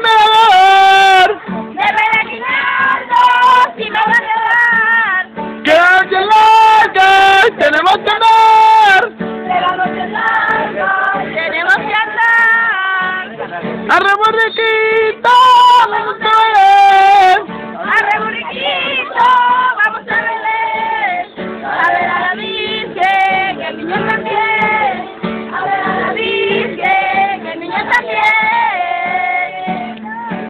me va a dar. Me va si me va a. Que noche larga, tenemos que andar. Que la noche larga, tenemos que andar. Arre,